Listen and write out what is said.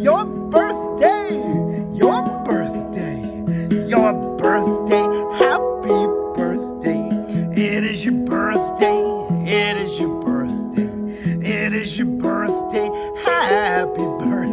your birthday, your birthday, your birthday, happy birthday. It is your birthday, it is your birthday, it is your birthday, happy birthday.